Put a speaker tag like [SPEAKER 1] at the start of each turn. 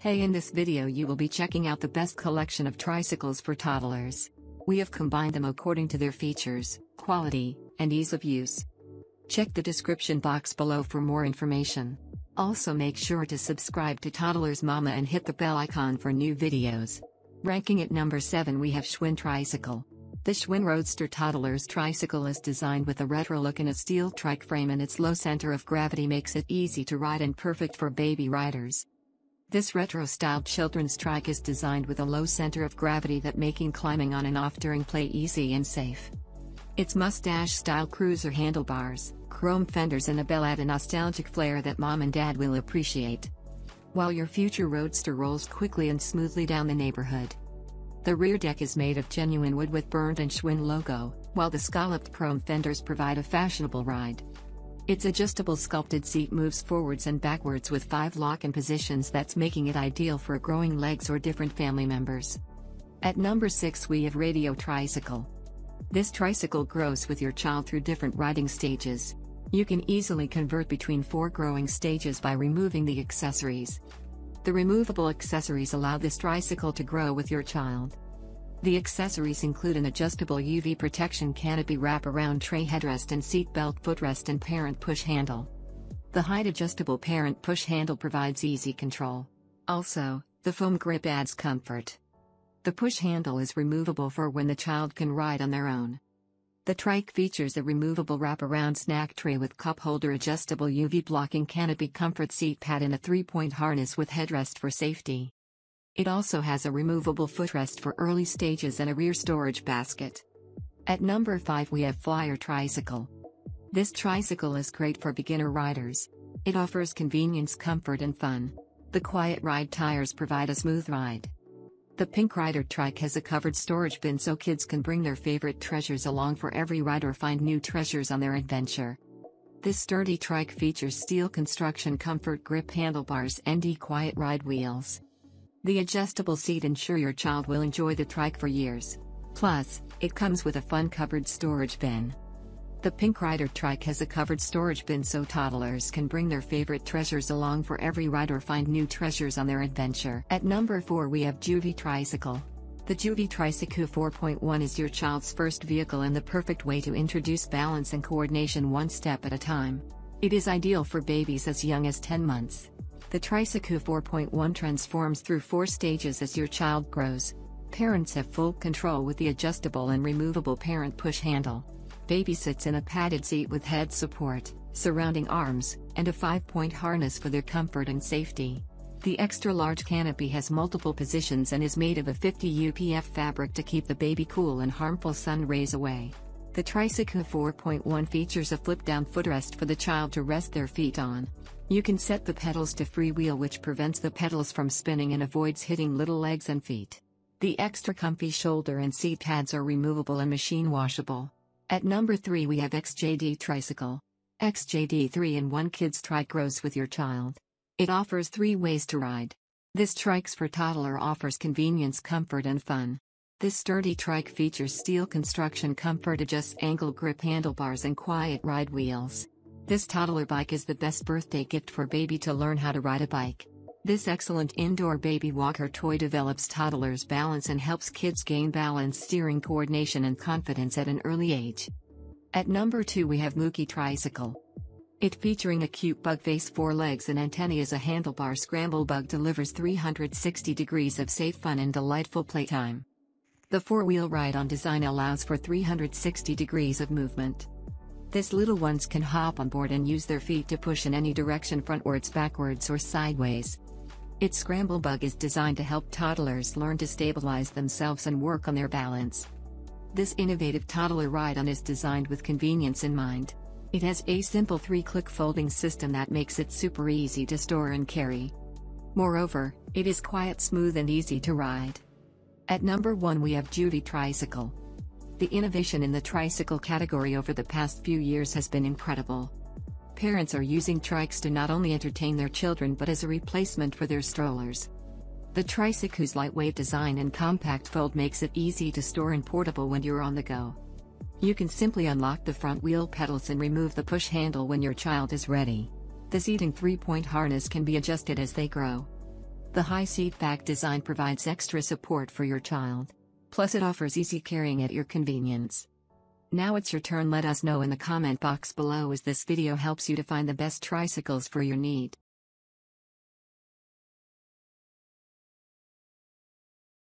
[SPEAKER 1] Hey in this video you will be checking out the best collection of tricycles for toddlers. We have combined them according to their features, quality, and ease of use. Check the description box below for more information. Also make sure to subscribe to Toddlers Mama and hit the bell icon for new videos. Ranking at number 7 we have Schwinn Tricycle. The Schwinn Roadster Toddler's tricycle is designed with a retro look and a steel trike frame and its low center of gravity makes it easy to ride and perfect for baby riders. This retro-styled children's trike is designed with a low center of gravity that making climbing on and off during play easy and safe. Its mustache-style cruiser handlebars, chrome fenders and a bell add a nostalgic flair that mom and dad will appreciate. While your future roadster rolls quickly and smoothly down the neighborhood. The rear deck is made of genuine wood with Bernd and Schwinn logo, while the scalloped chrome fenders provide a fashionable ride. Its adjustable sculpted seat moves forwards and backwards with five lock-in positions that's making it ideal for growing legs or different family members. At number 6 we have Radio Tricycle. This tricycle grows with your child through different riding stages. You can easily convert between four growing stages by removing the accessories. The removable accessories allow this tricycle to grow with your child. The accessories include an adjustable UV protection canopy wrap-around tray headrest and seat belt footrest and parent push handle. The height adjustable parent push handle provides easy control. Also, the foam grip adds comfort. The push handle is removable for when the child can ride on their own. The trike features a removable wraparound snack tray with cup holder adjustable UV blocking canopy comfort seat pad and a three-point harness with headrest for safety. It also has a removable footrest for early stages and a rear storage basket. At number 5 we have Flyer Tricycle. This tricycle is great for beginner riders. It offers convenience comfort and fun. The quiet ride tires provide a smooth ride. The Pink Rider trike has a covered storage bin so kids can bring their favorite treasures along for every ride or find new treasures on their adventure. This sturdy trike features steel construction comfort grip handlebars and quiet ride wheels. The adjustable seat ensure your child will enjoy the trike for years. Plus, it comes with a fun covered storage bin. The Pink Rider trike has a covered storage bin so toddlers can bring their favorite treasures along for every ride or find new treasures on their adventure. At number 4 we have Joovy Tricycle. The Joovy Tricycoo 4.1 is your child's first vehicle and the perfect way to introduce balance and coordination one step at a time. It is ideal for babies as young as 10 months. The Tricycoo 4.1 transforms through four stages as your child grows. Parents have full control with the adjustable and removable parent push handle. Baby sits in a padded seat with head support, surrounding arms, and a 5-point harness for their comfort and safety. The extra-large canopy has multiple positions and is made of a 50 UPF fabric to keep the baby cool and harmful sun rays away. The Tricycoo 4.1 features a flip-down footrest for the child to rest their feet on. You can set the pedals to freewheel which prevents the pedals from spinning and avoids hitting little legs and feet. The extra comfy shoulder and seat pads are removable and machine washable. At number 3 we have XJD Tricycle. XJD 3-in-1 Kids Trike grows with your child. It offers three ways to ride. This Trikes for Toddler offers convenience comfort and fun. This sturdy trike features steel construction comfort adjusts angle grip handlebars and quiet ride wheels. This toddler bike is the best birthday gift for baby to learn how to ride a bike. This excellent indoor baby walker toy develops toddlers' balance and helps kids gain balance, steering coordination, and confidence at an early age. At number 2, we have Mookie Tricycle. It featuring a cute bug face, four legs, and antennae as a handlebar scramble bug delivers 360 degrees of safe fun and delightful playtime. The four wheel ride on design allows for 360 degrees of movement. This little ones can hop on board and use their feet to push in any direction frontwards, backwards, or sideways. Its scramble bug is designed to help toddlers learn to stabilize themselves and work on their balance. This innovative toddler ride-on is designed with convenience in mind. It has a simple three-click folding system that makes it super easy to store and carry. Moreover, it is quiet, smooth and easy to ride. At number 1 we have Joovy Tricycle. The innovation in the tricycle category over the past few years has been incredible. Parents are using trikes to not only entertain their children but as a replacement for their strollers. The tricycle's lightweight design and compact fold makes it easy to store and portable when you're on the go. You can simply unlock the front wheel pedals and remove the push handle when your child is ready. The seating three-point harness can be adjusted as they grow. The high seat back design provides extra support for your child. Plus it offers easy carrying at your convenience. Now it's your turn let us know in the comment box below as this video helps you to find the best tricycles for your need.